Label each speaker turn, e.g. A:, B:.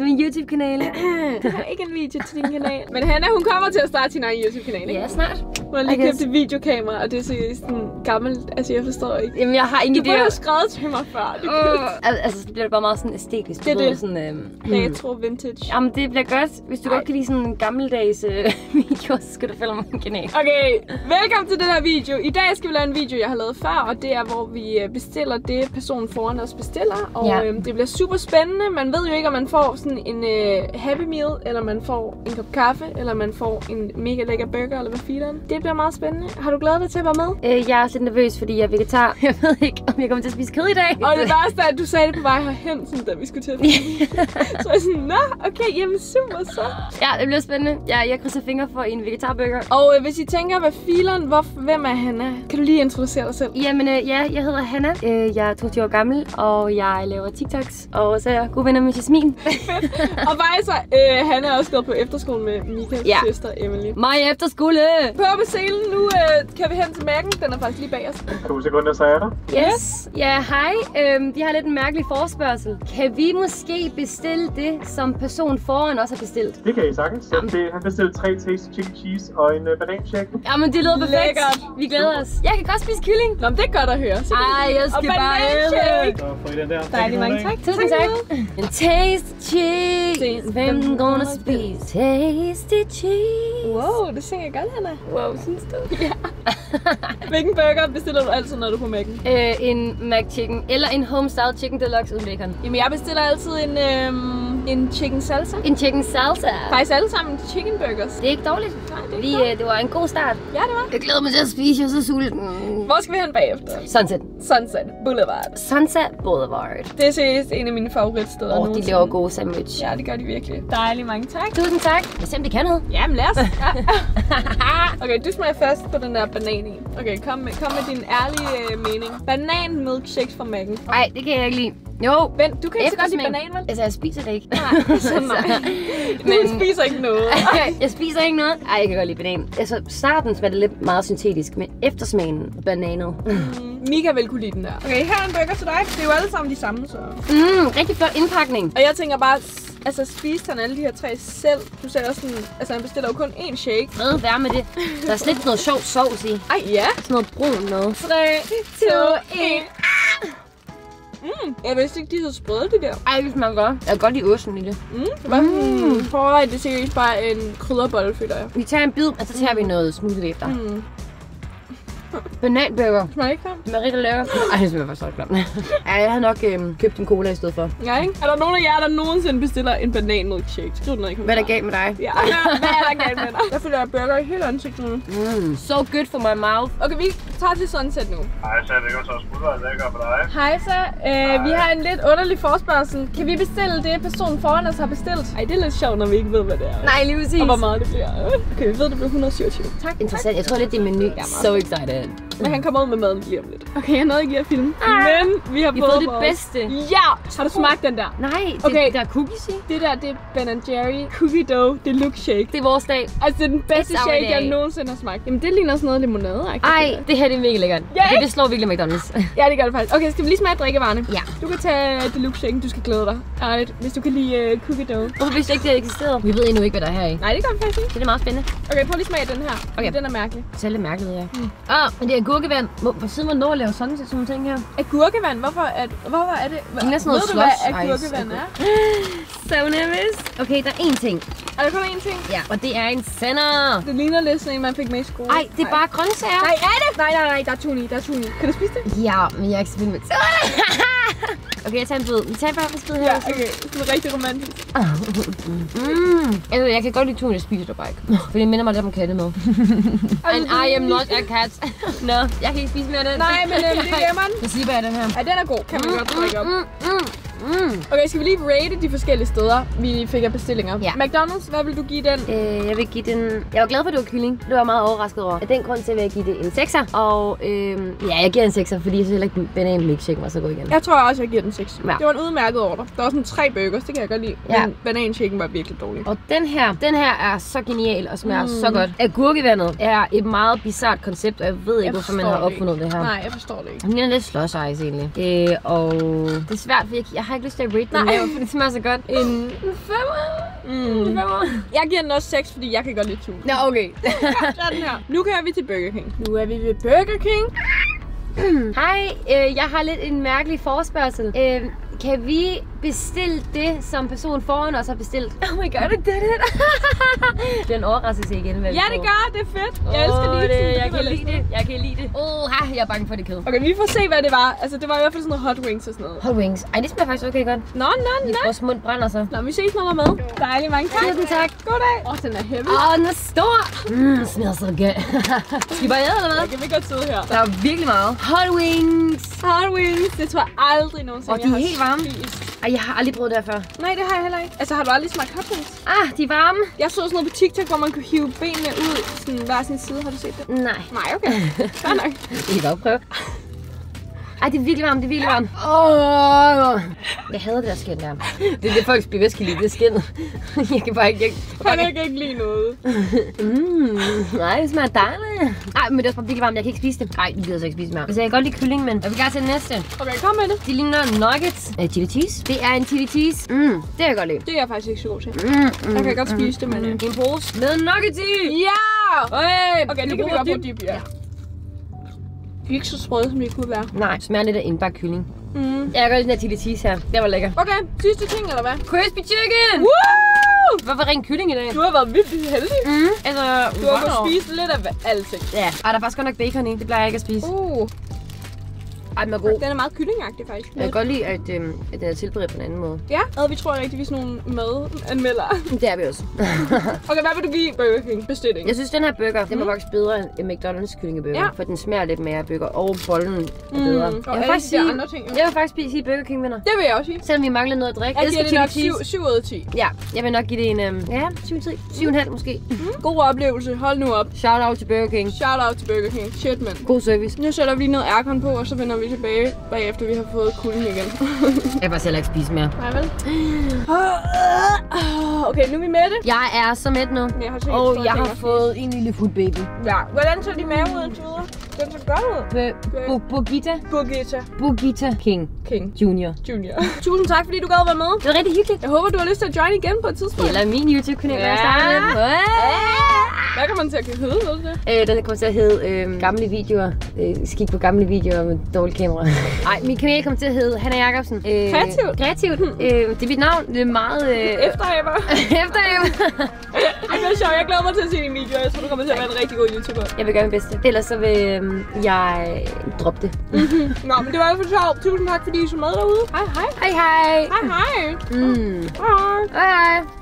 A: til min YouTube-kanal.
B: Jeg har ikke en video til din kanal. Men Hanna, hun kommer til at starte sin egen YouTube-kanal, ikke?
A: ja, snart.
B: Hun har lige
A: I guess.
B: købt et videokamera, og det er seriøst sådan gammelt. Altså, jeg forstår ikke.
A: Jamen, jeg har ingen
B: Du burde
A: idé.
B: have skrevet til mig før. Det
A: Uh, al- altså, så bliver det bare meget sådan æstetisk.
B: Det er det.
A: Sådan, øhm,
B: Retro vintage.
A: Jamen, det bliver godt. Hvis du
B: Ej.
A: godt kan lide sådan en gammeldags øh, video, så skal du følge min kanal.
B: Okay, velkommen til den her video. I dag skal vi lave en video, jeg har lavet før, og det er, hvor vi øh, bestiller det, personen foran os bestiller. Og
A: Ja.
B: øhm, det bliver super spændende. Man ved jo ikke, om man får sådan en øh, Happy Meal, eller man får en kop kaffe, eller man får en mega lækker burger, eller hvad filen. Det bliver meget spændende. Har du glædet dig til at være med?
A: Øh, jeg er også lidt nervøs, fordi jeg er vegetar. Jeg ved ikke, om jeg kommer til at spise kød i dag.
B: Og det værste er, at du sagde det på vej herhen, sådan, da vi skulle til at. Så jeg er sådan, nå, okay, jamen super så.
A: ja, det bliver spændende. Jeg, jeg krydser fingre for en vegetarburger.
B: Og øh, hvis I tænker, hvad fileren, hvor, hvem er Hanna? Kan du lige introducere dig selv?
A: Jamen, øh, ja, jeg hedder Hanna. Øh, jeg er 22 år gammel, og jeg laver TikToks. Og så er jeg gode venner med Jasmin.
B: Og faktisk, øh, Hanna er også gået på efterskole med Mikas
A: Ja.
B: søster Emily.
A: Mig efterskole!
B: På på scenen nu øh, kan vi hen til mærken. Den er faktisk lige bag os.
C: To sekunder, så er der.
A: Yes. Ja, hej. Øhm, vi har lidt en mærkelig forspørgsel. Kan vi måske bestille det, som person foran os har bestilt?
C: Det kan I sagtens. Så
A: Jamen.
C: det, han bestilte tre tasty chicken cheese og en uh, bananshake.
A: Jamen, det lyder perfekt.
B: Lækkert.
A: Vi glæder os. Jeg kan godt spise kylling.
B: Nå, men det er godt at høre. Så
A: Ej, jeg
B: og
A: skal bare
B: bananshake.
C: Så får I den der.
B: Dejligt, mange tak.
A: Tusind tak. En tasty cheese. Hvem gonna spise tasty cheese?
B: Wow, det synger godt, Hanna.
A: Wow, synes du?
B: Ja. Hvilken burger bestiller du altid, når du er på mærken?
A: Øh, en McChicken. Eller en homestyle chicken deluxe uden bacon.
B: Jamen, jeg bestiller altid en, øhm, en chicken salsa.
A: En chicken salsa.
B: Faktisk alle sammen chicken burgers.
A: Det er ikke dårligt.
B: Nej, det er
A: Vi,
B: ikke
A: øh, det var en god start.
B: Ja, det var.
A: Jeg glæder mig til at spise, jeg er så sulten.
B: Hvor skal vi hen bagefter?
A: Sunset.
B: Sunset Boulevard.
A: Sunset Boulevard.
B: Det er seriøst en af mine favoritsteder.
A: Åh, oh, de laver gode sandwich.
B: Ja, det gør de virkelig. Dejligt, mange tak.
A: Tusind tak. Jeg ser, om det kan noget.
B: Jamen lad os. Okay, du smager først på den der banan i. Okay, kom med, kom med din ærlige øh, mening. Banan milkshakes fra Mac'en.
A: Nej, det kan jeg ikke lide. Jo,
B: Vent, du kan ikke så godt lide banan, vel?
A: Altså, jeg spiser det ikke.
B: Nej, så nej. Du
A: Men-
B: spiser ikke noget.
A: jeg spiser ikke noget. Ej, jeg kan godt lide banan. Altså, starten smager det lidt meget syntetisk, men eftersmagen bananet.
B: Mm, Mika vil kunne lide den der. Okay, her er en burger til dig. Det er jo alle sammen de samme, så.
A: Mm, rigtig flot indpakning.
B: Og jeg tænker bare, altså spiste han alle de her tre selv? Du sagde også sådan, altså han bestiller jo kun én shake.
A: Hvad være med det? Der er slet ikke noget sjov sovs i.
B: Ej, ja.
A: Sådan noget brun noget.
B: 3, 2, 1. Mm, jeg vidste ikke, de så sprøde, de der.
A: Ej, det smager godt. Jeg kan godt lide osten i det.
B: Mm, det var mm. Prøv det er seriøst bare en krydderbolle, føler jeg.
A: Vi tager en bid, og så tager vi noget smoothie efter.
B: Mm.
A: Bananburger.
B: Smager ikke godt?
A: Det smager rigtig lækkert. Ej, det smager faktisk også klamt. Ej, jeg havde nok øhm, købt en cola i stedet for.
B: Ja, ikke? Er der nogen af jer, der nogensinde bestiller en banan milkshake? Skriv det ned i
A: Hvad er der galt med dig?
B: Ja, hvad er der galt med dig? Jeg føler, jeg burger i hele ansigtet nu.
A: Mm, so good for my mouth.
B: Okay, vi tager til Sunset nu.
C: Hej, så er det jo så det gør for dig.
B: Hej så. Øh, vi har en lidt underlig forspørgsel. Kan vi bestille det, personen foran os har bestilt? Ej, det er lidt sjovt, når vi ikke ved, hvad det er.
A: Nej, lige præcis.
B: Og hvor meget det bliver. Okay, vi ved, det bliver 127. Tak.
A: Interessant. Jeg tror lidt, det er menu. So excited. end.
B: Men han kommer ud med maden lige om lidt. Okay, jeg nåede ikke lige at filme.
A: Ah.
B: Men vi har
A: har
B: fået
A: fået det
B: vores-
A: bedste.
B: Ja! Har du smagt den der?
A: Nej, det,
B: Okay.
A: der er cookies i.
B: Det der, det er Ben Jerry Cookie Dough Deluxe Shake.
A: Det er vores dag.
B: Altså, det er den bedste
A: It's
B: shake, jeg nogensinde har smagt. Jamen, det ligner sådan noget limonade -agtigt.
A: Ej, det her det er mega lækkert.
B: Ja,
A: det,
B: ikke?
A: det slår virkelig McDonald's.
B: Ja, det gør det faktisk. Okay, skal vi lige smage drikkevarerne?
A: Ja.
B: Du kan tage Deluxe Shaken, du skal glæde dig. Ærligt, hvis du kan lide uh, Cookie Dough.
A: Hvorfor vidste jeg ikke, det eksisterede? Vi ved endnu ikke, hvad der er her i.
B: Nej, det gør vi faktisk ikke.
A: Det er meget spændende.
B: Okay, prøv lige smage den her.
A: Okay.
B: Den er mærkelig.
A: Det er lidt mærkeligt, ja. Mm. Ah, men det er gurkevand. Hvor, hvor siden hvornår laver sådan sådan nogle ting her?
B: Agurkevand, hvorfor er, hvorfor er det?
A: Det ligner sådan noget
B: Ved du, hvad agurkevand er?
A: So nervous. Okay, der er én ting.
B: Er der kun én ting?
A: Ja, og det er en sender.
B: Det ligner lidt sådan en, man fik med i skole.
A: Ej, det er bare grøntsager.
B: Nej, er det? Nej, nej, nej, der er tuni, der er tuni. Kan du spise det?
A: Ja, men jeg er ikke så vild med Okay, jeg tager en bid. Vi tager bare en bid her.
B: Ja, okay. Det er rigtig romantisk.
A: Mm. Altså, jeg kan godt lide tun, jeg spiser det bare ikke. For det minder mig lidt om kattemad. And I am not a cat. Nå, jeg kan ikke spise mere af den.
B: Nej, men øhm, det gemmer den.
A: Hvad siger jeg den her?
B: Ja, den er god. Kan man godt drikke op.
A: Mm, mm, mm.
B: Okay, skal vi lige rate de forskellige steder, vi fik af bestillinger?
A: Ja.
B: McDonald's, hvad vil du give den?
A: Øh, jeg vil give den... Jeg var glad for, at det var kylling. Det var meget overrasket over. Af den grund til vil jeg give det en 6'er. Og øhm, ja, jeg giver en 6'er, fordi jeg synes heller ikke, banan milkshake var så god igen.
B: Jeg tror også, jeg giver den 6.
A: Ja.
B: Det var en udmærket order. Der var sådan tre burgers, det kan jeg godt lide.
A: Ja.
B: Men bananshaken var virkelig dårlig.
A: Og den her, den her er så genial og smager
B: Mm.
A: så godt. Agurkevandet er et meget bizart koncept, og jeg ved ikke,
B: Jeg
A: hvorfor man har opfundet det her.
B: Nej, jeg forstår det ikke.
A: Den ligner lidt slush ice egentlig. Øh, og det er svært, for jeg, jeg har ikke lyst til at rate den
B: Nej.
A: lavt, for det smager så godt.
B: En
A: femmer.
B: Mm.
A: Femmer.
B: Jeg giver den også 6, fordi jeg kan godt lide tun.
A: Nå, okay.
B: Sådan her. Nu kører vi til Burger King. Nu er vi ved Burger King.
A: Hej, øh, jeg har lidt en mærkelig forspørgsel. Øh, kan vi bestille det, som personen foran os har bestilt? Oh my god, det er det. det er en overraskelse igen, vi
B: Ja, det gør det. er fedt. Jeg elsker
A: Åh,
B: lige
A: det, jeg kan lide det. Jeg kan lide det. Åh, ha, jeg er bange for det kød.
B: Okay, vi får se, hvad det var. Altså, det var i hvert fald sådan noget hot wings og sådan noget.
A: Hot wings. Ej, det smager faktisk okay godt.
B: Nå, nå, nå.
A: Vores mund brænder så.
B: Nå, vi ses, når der med. Dejligt, mange tak.
A: Tusind tak.
B: Goddag. Åh, oh, den er heavy.
A: Åh, den er stor. Mm, smager så godt. Skal vi bare æde, eller
B: Jeg
A: hvad?
B: kan vi godt sidde her.
A: Der er virkelig meget. Hot wings.
B: Hot wings. Det tror jeg aldrig nogensinde,
A: Og de
B: jeg
A: er helt varme.
B: spist.
A: Ej, jeg har aldrig prøvet det her før.
B: Nej, det har jeg heller ikke. Altså, har du aldrig smagt hot wings?
A: Ah, de er varme.
B: Jeg så sådan noget på TikTok, hvor man kunne hive benene ud sådan hver sin side. Har du set det?
A: Nej.
B: Nej, okay. Fair nok.
A: I kan godt prøve. Ej, det er virkelig varmt, det er virkelig varmt. Åh, jeg hader det der skin der. Det er det, folk bliver væske lide, det er skinnet. Jeg kan bare ikke... Jeg,
B: Han kan ikke lide noget.
A: mm, nej, det smager dejligt. Ej, men det er også bare virkelig varmt, jeg kan ikke spise det. Nej, det gider jeg så ikke spise mere. Altså, jeg kan godt lide kylling, men jeg vil gerne til næste.
B: Okay, kom med det.
A: De ligner nuggets. Uh, chili cheese. Det er en chili cheese. Mm, det kan jeg godt lide.
B: Det er jeg faktisk ikke så god til.
A: Mm, mm,
B: Jeg kan godt spise det, men... øh.
A: En pose med nuggets i.
B: Ja!
A: Hey,
B: Okay, det kan vi godt bruge dip, ja. Er ikke så sprøde, som de kunne være.
A: Nej, smager lidt af indbagt kylling.
B: Mm.
A: Jeg godt lide den her chili cheese her. Det var lækker.
B: Okay, sidste ting, eller hvad?
A: Crispy chicken!
B: Woo!
A: Hvorfor ring kylling i dag?
B: Du har været vildt heldig.
A: Mm. Altså,
B: Du har kunnet spise lidt af alting.
A: Ja, Ej, der er faktisk godt nok bacon i. Det plejer jeg ikke at spise.
B: Uh,
A: Ej, den er god.
B: den er meget kyllingagtig, faktisk.
A: Jeg kan godt lide, at, øhm, at den er tilberedt på en anden måde.
B: Ja, og vi tror rigtig, vi er sådan nogle madanmeldere.
A: Det er vi også.
B: Okay, hvad vil du give Burger King bestilling?
A: jeg synes, den her burger, den var faktisk bedre end McDonald's kyllingeburger.
B: Ja.
A: For den smager lidt mere af burger, og bollen er bedre.
B: Mm, og
A: jeg, vil faktisk sige,
B: andre ting, jo.
A: jeg vil faktisk sige Burger King vinder.
B: Det vil jeg også sige.
A: Selvom vi mangler noget at drikke.
B: Jeg giver det nok
A: chili
B: 7,
A: cheese.
B: 7 ud af 10.
A: Ja, jeg vil nok give det en, øhm, ja, 7 10. 7,5 måske.
B: God oplevelse. Hold nu op.
A: Shout out til Burger King.
B: Shout out til Burger King. Shit, mand.
A: God service.
B: Nu sætter vi lige noget aircon på, og så vender vi tilbage, bagefter vi har fået kulden igen.
A: Jeg kan bare selv ikke spise mere.
B: Nej, vel? Okay, nu er vi med det.
A: Jeg er så mæt nu.
B: Jeg har
A: Og jeg har fået en lille foodbaby.
B: spise. Ja. Hvordan ser de mave ud videre? Den ser godt ud.
A: Bo- Bogita.
B: Bogita
A: Bogita King
B: King
A: Junior.
B: Junior. Tusind tak, fordi du gad at være med.
A: Det var rigtig hyggeligt.
B: Jeg håber, du har lyst til at join igen på et tidspunkt.
A: Eller min YouTube-kanal, ja. jeg
B: Ja.
A: startede med.
B: Hvad kan man til at hedde, ved du det?
A: Øh, den kommer til at hedde øh, gamle videoer. Øh, skik på gamle videoer med dårligt kamera. Nej, min kanal kommer til at hedde Hanna Jacobsen. Øh,
B: Kreativt.
A: Kreativt. Øh, det er mit navn. Det er meget... Øh,
B: Efteraber.
A: efter
B: Bliver sjovt. Jeg glæder mig til at se dine videoer. Jeg tror, du kommer til at være en rigtig god YouTuber.
A: Jeg vil gøre mit bedste. Ellers så vil øh, jeg droppe det.
B: Nå, men det var i hvert fald sjovt. Tusind tak, fordi I så med derude. Hej, hej.
A: Hej hej.
B: Hej, hej.
A: Mm.
B: Hej.
A: Hej hej.